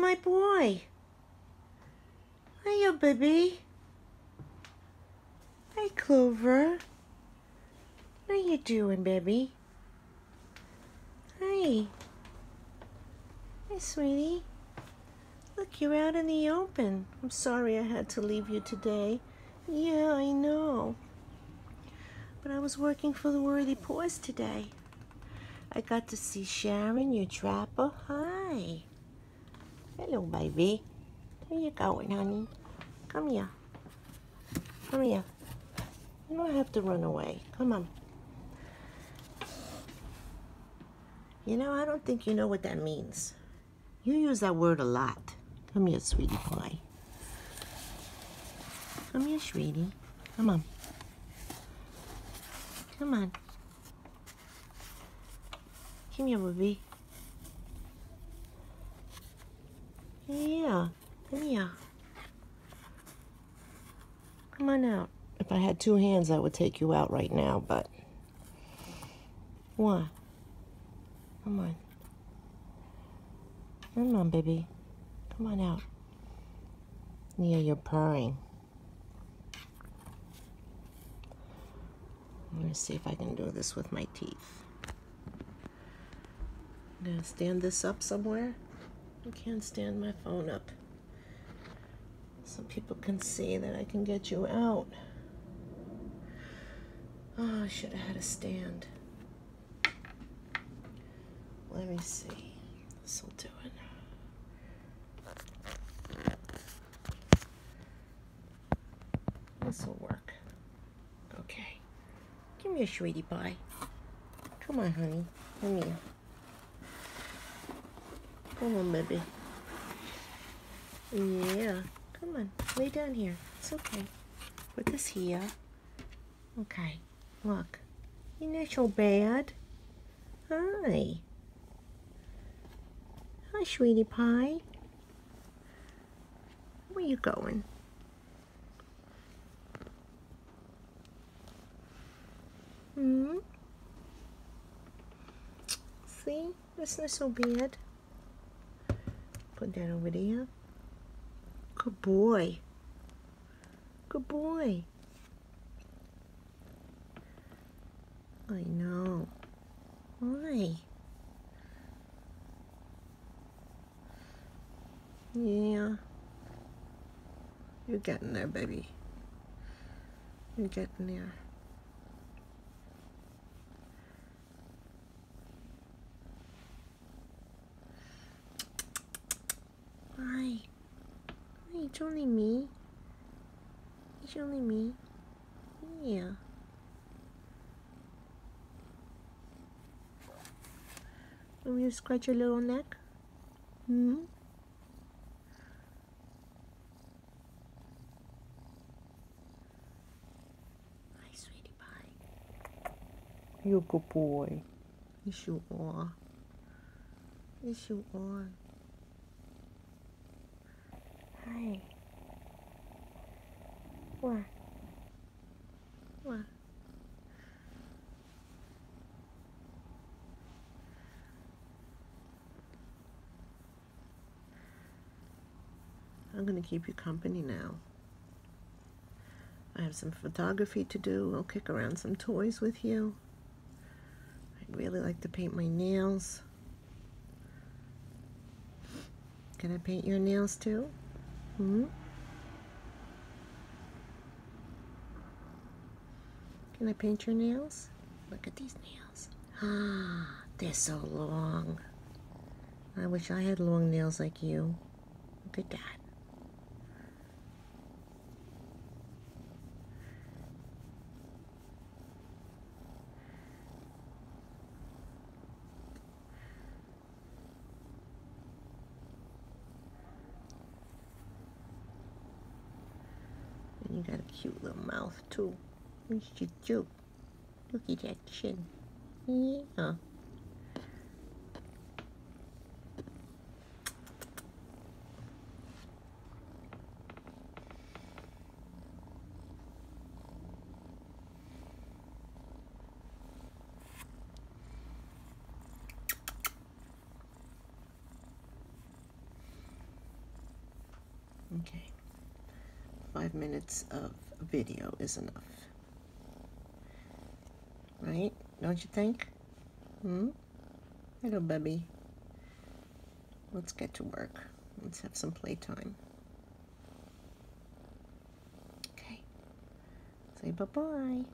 my boy. Hiya, baby. Hi, Clover. How you doing, baby? Hi. Hi, sweetie. Look, you're out in the open. I'm sorry I had to leave you today. Yeah, I know. But I was working for the Worthy Paws today. I got to see Sharon, your trapper. Hi. Hello, baby. Where you going, honey? Come here. Come here. You don't have to run away. Come on. You know, I don't think you know what that means. You use that word a lot. Come here, sweetie pie. Come here, sweetie. Come on. Come on. Come here, baby. Yeah, come here. Come on out. If I had two hands, I would take you out right now, but... What? Come on. Come on, baby. Come on out. Yeah, you're purring. I'm gonna see if I can do this with my teeth. I'm gonna stand this up somewhere. I can't stand my phone up. So people can see that I can get you out. Oh, I should have had a stand. Let me see. This will do it. This will work. Okay. Give me a sweetie pie. Come on, honey. Come here. Come on, baby. Yeah. Come on. Lay down here. It's okay. Put this here. Okay. Look. You're not so bad. Hi. Hi, sweetie pie. Where you going? Hmm? See? That's not so bad. That over there. Good boy. Good boy. I know. Why? Yeah. You're getting there, baby. You're getting there. Hi. Hi, it's only me. It's only me. Yeah. Want me scratch your little neck? Hmm? Hi, sweetie pie. You're a good boy. Yes, you are. Yes, you are. Hi. What? What? I'm gonna keep you company now. I have some photography to do. I'll kick around some toys with you. I'd really like to paint my nails. Can I paint your nails too? Hmm? Can I paint your nails? Look at these nails. Ah, they're so long. I wish I had long nails like you. Look at that. You got a cute little mouth too. It's your cute. Look at that chin. Yeah. Okay. Five minutes of video is enough. Right? Don't you think? Hmm? Hello, Bubby. Let's get to work. Let's have some playtime. Okay. Say bye-bye.